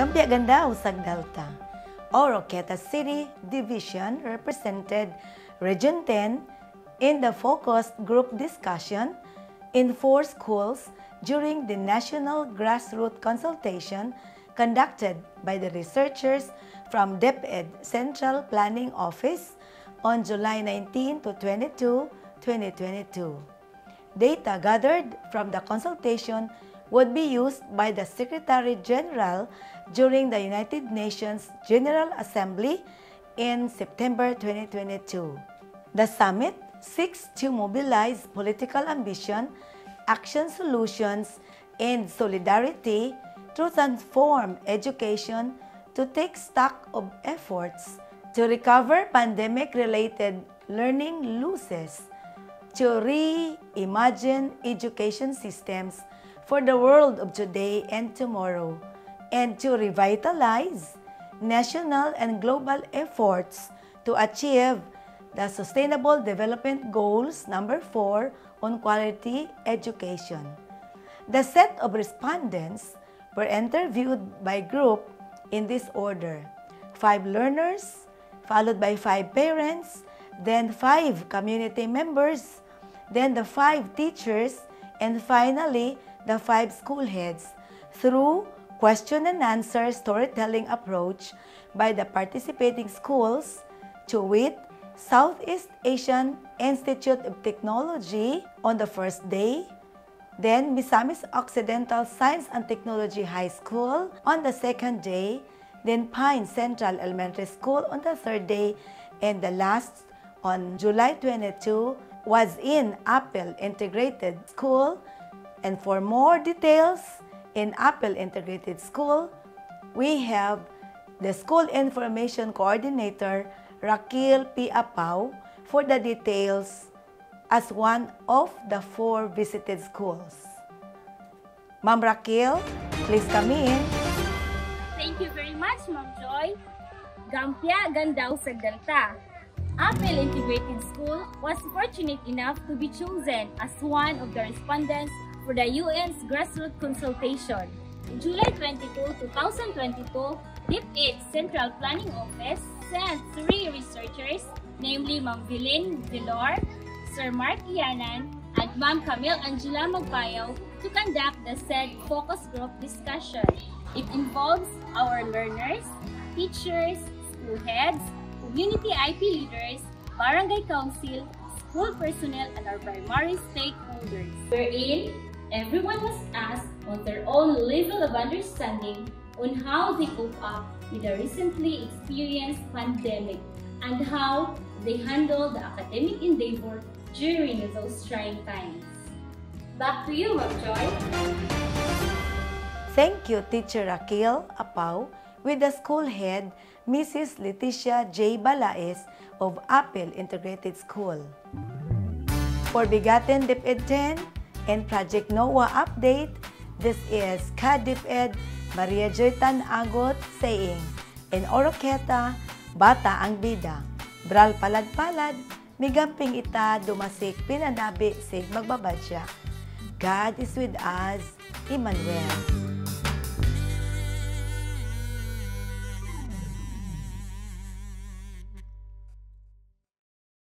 Gambia Ganda Usag Delta. Oroquieta City Division represented Region 10 in the focused group discussion in four schools during the national grassroots consultation conducted by the researchers from DepEd Central Planning Office on July 19 to 22, 2022. Data gathered from the consultation would be used by the Secretary General during the United Nations General Assembly in September 2022. The summit seeks to mobilize political ambition, action solutions, and solidarity to transform education to take stock of efforts to recover pandemic-related learning losses, to reimagine education systems for the world of today and tomorrow, and to revitalize national and global efforts to achieve the Sustainable Development Goals number 4 on quality education. The set of respondents were interviewed by group in this order. Five learners, followed by five parents, then five community members, then the five teachers, and finally, the five school heads through question and answer storytelling approach by the participating schools to wit Southeast Asian Institute of Technology on the first day, then Misamis Occidental Science and Technology High School on the second day, then Pine Central Elementary School on the third day, and the last on July 22 was in Apil Integrated School. And for more details in Apil Integrated School, we have the School Information Coordinator, Raquel P. Apau, for the details as one of the four visited schools. Ma'am Raquel, please come in. Thank you very much, Ma'am Joy. Gampia Gandao sa Delta. Apil Integrated School was fortunate enough to be chosen as one of the respondents for the UN's grassroots consultation. In July 22, 2022, DepEd Central Planning Office sent three researchers, namely Ma'am Vilin Delor, Sir Mark Ianan, and Ma'am Camille Angela Magbayaw to conduct the said focus group discussion. It involves our learners, teachers, school heads, community IP leaders, barangay council, school personnel, and our primary stakeholders. Wherein, everyone was asked on their own level of understanding on how they cope up with the recently experienced pandemic and how they handle the academic endeavor during those trying times. Back to you, Ma'am Joy. Thank you, Teacher Raquel Apau, with the school head, Mrs. Leticia J. Balaes of Apil Integrated School. For Bigaten DepEd 10 and Project NOAA update, this is KDepEd Maria Joytan Agot saying, In Oroqueta, bata ang bida, bral palad-palad, migamping ita dumasik pinanabi sig magbabadya. God is with us, Emmanuel.